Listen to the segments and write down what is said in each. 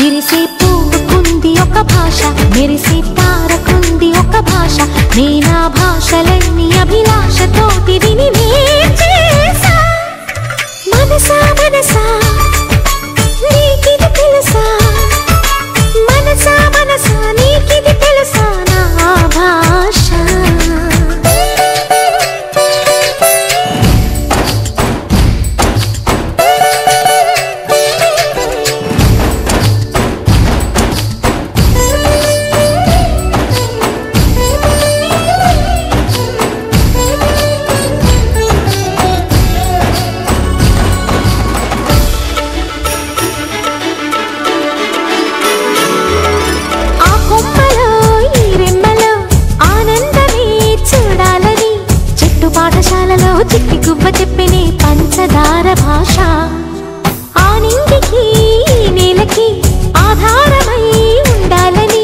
విరిసే పువ్వుకుంది ఒక భాష మెరిసే తారకుంది ఒక భాష నేనా భాషలన్నీ చిట్టి గువ్వ చెప్పినే పంచదార భాష. ఆ నింగికి నేలకి ఆధారమై ఉండాలని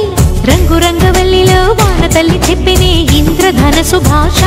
రంగు రంగవల్లిలో వాన తల్లి చెప్పినే ఇంద్రధనసు భాష.